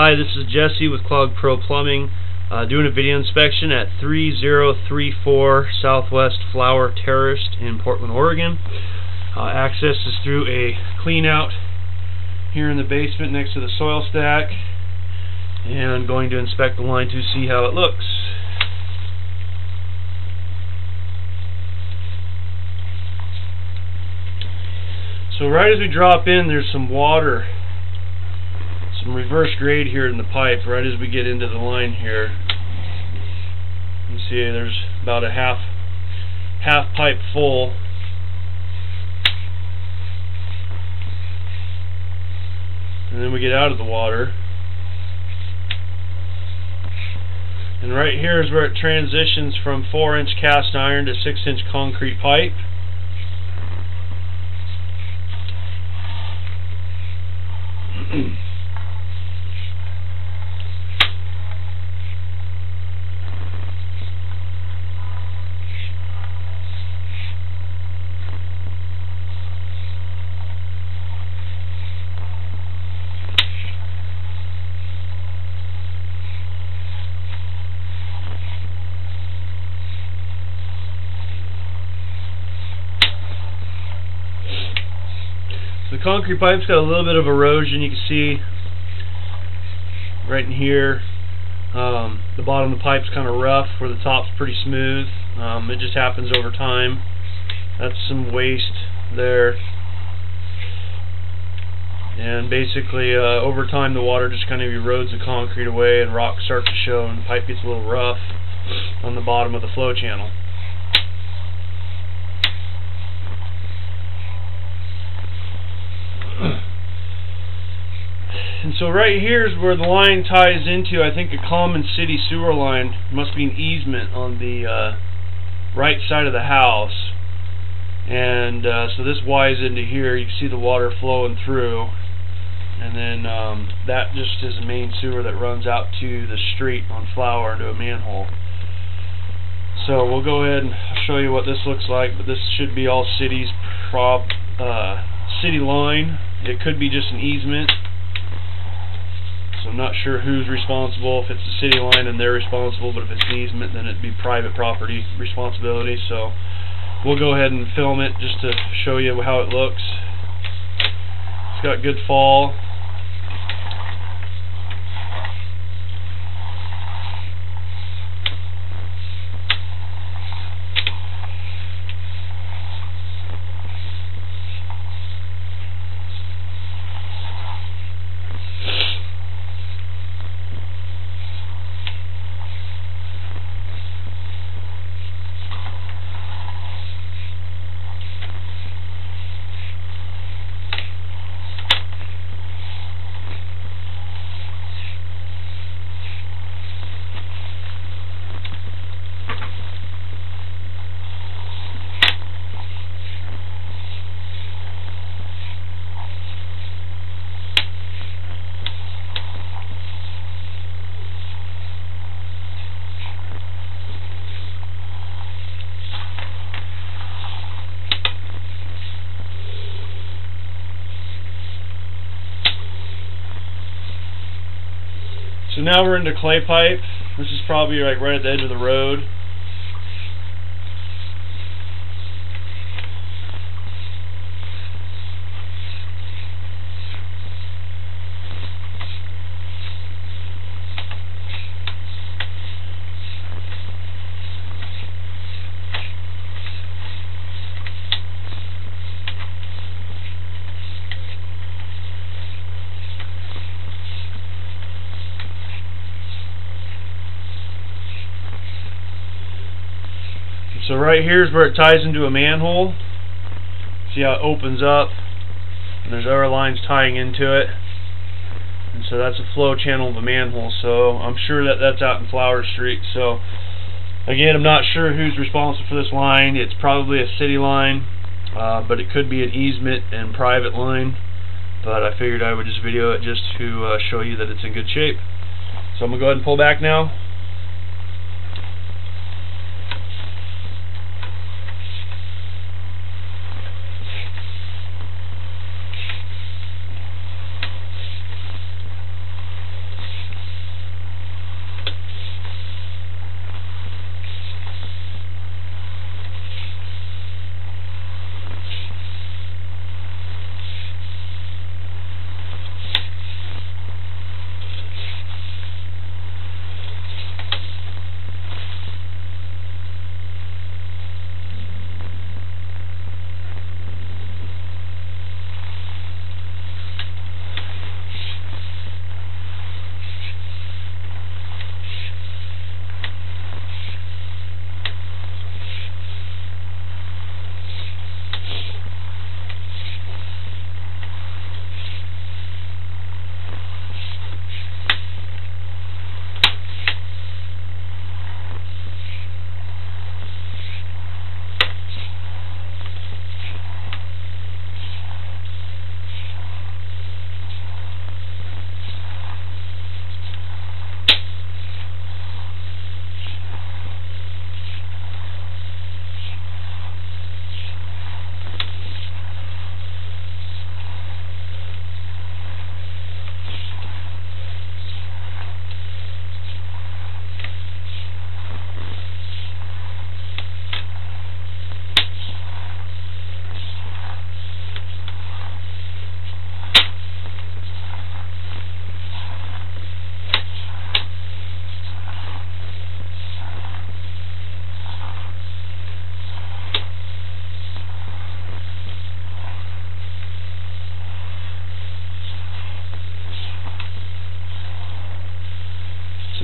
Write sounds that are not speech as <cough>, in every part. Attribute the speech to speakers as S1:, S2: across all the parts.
S1: Hi, this is Jesse with Clog Pro Plumbing, uh, doing a video inspection at 3034 Southwest Flower Terrace in Portland, Oregon. Uh, access is through a clean out here in the basement next to the soil stack and I'm going to inspect the line to see how it looks. So right as we drop in there's some water some reverse grade here in the pipe right as we get into the line here. You can see there's about a half half pipe full. And then we get out of the water. And right here is where it transitions from 4 inch cast iron to 6 inch concrete pipe. <clears throat> The concrete pipe's got a little bit of erosion. You can see right in here. Um, the bottom of the pipe's kind of rough, where the top's pretty smooth. Um, it just happens over time. That's some waste there. And basically, uh, over time, the water just kind of erodes the concrete away, and rocks start to show, and the pipe gets a little rough on the bottom of the flow channel. And so right here is where the line ties into, I think, a common city sewer line. must be an easement on the uh, right side of the house. And uh, so this Y's into here. You can see the water flowing through. And then um, that just is a main sewer that runs out to the street on Flower into a manhole. So we'll go ahead and show you what this looks like. But this should be all city's prob uh, city line. It could be just an easement. I'm not sure who's responsible. If it's the city line, then they're responsible. But if it's an easement, then it'd be private property responsibility. So we'll go ahead and film it just to show you how it looks. It's got good fall. So now we're into clay pipe. This is probably like right at the edge of the road. So right here is where it ties into a manhole. See how it opens up and there's other lines tying into it. And so that's a flow channel of a manhole. So I'm sure that that's out in Flower Street. So again, I'm not sure who's responsible for this line. It's probably a city line, uh, but it could be an easement and private line. But I figured I would just video it just to uh, show you that it's in good shape. So I'm going to go ahead and pull back now.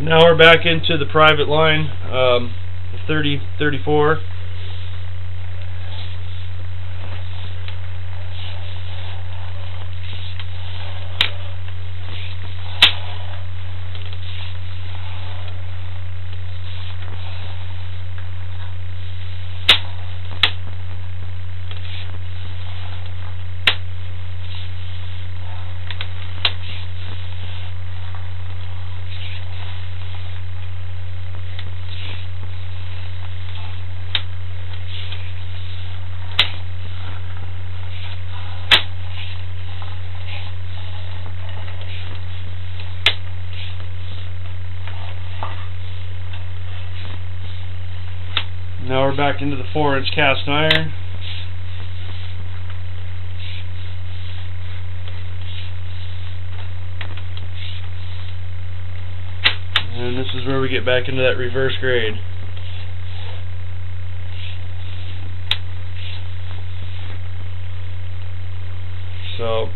S1: Now we're back into the private line, um, 30, 34. Now we're back into the 4 inch cast iron. And this is where we get back into that reverse grade. So,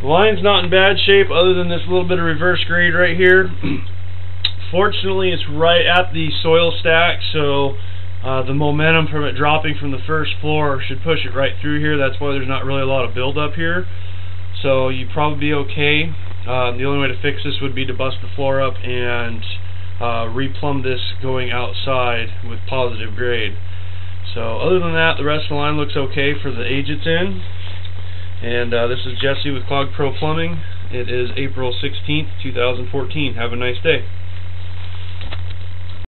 S1: the line's not in bad shape other than this little bit of reverse grade right here. <clears throat> Fortunately, it's right at the soil stack, so uh, the momentum from it dropping from the first floor should push it right through here. That's why there's not really a lot of buildup here. So you'd probably be okay. Um, the only way to fix this would be to bust the floor up and uh, replumb this going outside with positive grade. So other than that, the rest of the line looks okay for the age it's in. And uh, this is Jesse with Clog Pro Plumbing. It is April 16th, 2014. Have a nice day.